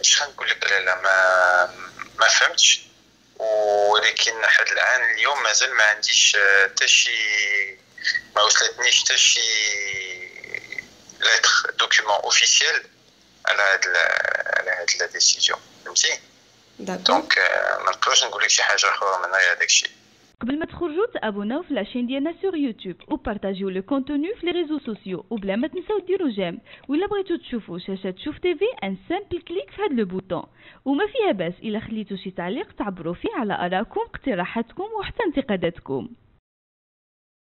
اش غنقول لك لا لا ما ما فهمتش. ولكن حد الآن اليوم مازال ما عنديش حتى شي ما وصلتنيش حتى شي lettre document officiel على هاد على هاد la décision فهمتي؟ donc ما نقدرش نقول لك شي حاجة أخرى من غير هذاك الشيء قبل ما تخرجوا تابوناو في la chaîne ديالنا sur YouTube وبارطاجيو le contenu في les réseaux sociaux وبلا ما تنساو ديروا j'aime. ولا بغيتو تشوفوا شاشة شوف تيفي un simple clic في هذا le bouton. وما فيها باس إلا خليتو شي تعليق تعبروا فيه على ارائكم اقتراحاتكم وحتى انتقاداتكم.